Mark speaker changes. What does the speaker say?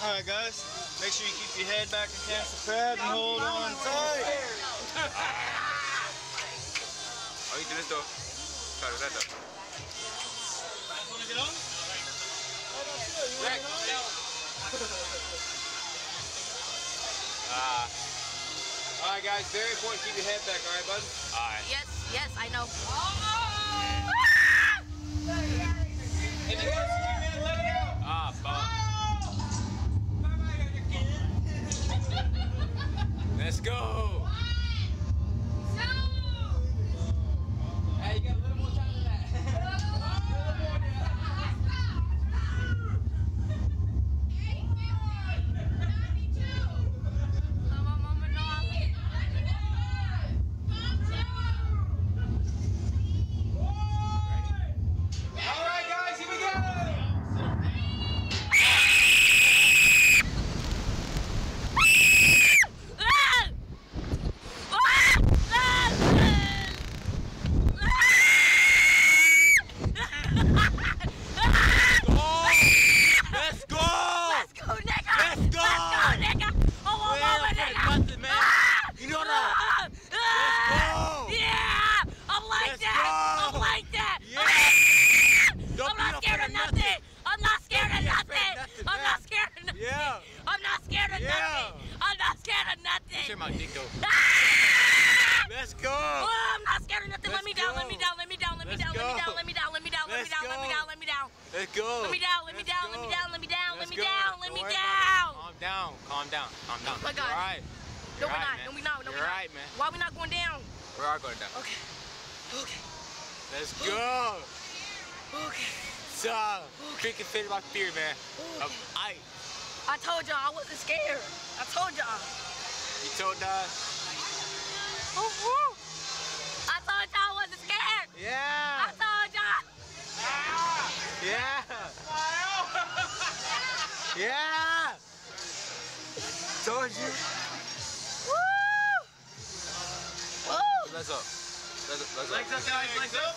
Speaker 1: Alright guys, make sure you keep your head back against the pad and hold on tight.
Speaker 2: Oh, you do this though. Try to do that though.
Speaker 1: Wanna get on?
Speaker 2: Right. Uh, Alright guys, very important keep your head back, alright bud? Alright.
Speaker 3: Yes, yes, I know.
Speaker 2: Let's go. Hey, you got a little more time than that. Alright guys, here we go. Let's go!
Speaker 3: Let's go, nigga!
Speaker 2: Let's go!
Speaker 3: Let's go, nigga! Oh, oh, oh,
Speaker 2: Well,
Speaker 3: my
Speaker 2: for the
Speaker 3: nigga!
Speaker 2: nothing, man.
Speaker 3: Ah!
Speaker 2: You know that.
Speaker 3: Ah! Ah!
Speaker 2: go!
Speaker 3: Yeah! I'm like
Speaker 2: Let's
Speaker 3: that!
Speaker 2: go!
Speaker 3: I'm like that!
Speaker 2: Yeah!
Speaker 3: I'm
Speaker 2: Don't
Speaker 3: not
Speaker 2: be
Speaker 3: scared
Speaker 2: afraid
Speaker 3: of
Speaker 2: of
Speaker 3: nothing! I'm not scared of
Speaker 2: Don't be afraid
Speaker 3: nothing!
Speaker 2: of nothing,
Speaker 3: I'm
Speaker 2: man.
Speaker 3: not scared of nothing!
Speaker 2: Yeah.
Speaker 3: I'm not scared of
Speaker 2: Yeah.
Speaker 3: nothing! I'm not scared of nothing!
Speaker 2: Share my dick though.
Speaker 3: Ah!
Speaker 2: Let's go!
Speaker 3: Oh, I'm not scared of nothing. let
Speaker 2: Let's
Speaker 3: me down, let me down, let me down, let me
Speaker 2: Let's
Speaker 3: down, let me down, let me down, let me down, let me
Speaker 2: Let's
Speaker 3: down, let me
Speaker 2: go.
Speaker 3: down, let me down.
Speaker 2: Let's go!
Speaker 3: Let me down, let me
Speaker 2: Let's
Speaker 3: down, let me down, let me down, let
Speaker 2: Let's
Speaker 3: me down, let me down.
Speaker 2: Calm down, calm down, calm down.
Speaker 3: Oh my God.
Speaker 2: You're alright.
Speaker 3: No, we're
Speaker 2: right,
Speaker 3: not. No, we not. No, we not.
Speaker 2: right, man.
Speaker 3: Why we not going down?
Speaker 2: We are going down.
Speaker 3: Okay. Okay.
Speaker 2: Let's go!
Speaker 3: Okay.
Speaker 2: So, freaking fit about fear, man. Of ice.
Speaker 3: I told y'all I wasn't scared. I told y'all.
Speaker 2: You told us?
Speaker 3: I told y'all wasn't scared. I
Speaker 2: Yeah!
Speaker 3: told y'all.
Speaker 2: Yeah! Yeah! Told you.
Speaker 3: Woo!
Speaker 2: Let's up. Let's up. Let's up.
Speaker 1: Legs up guys, legs up.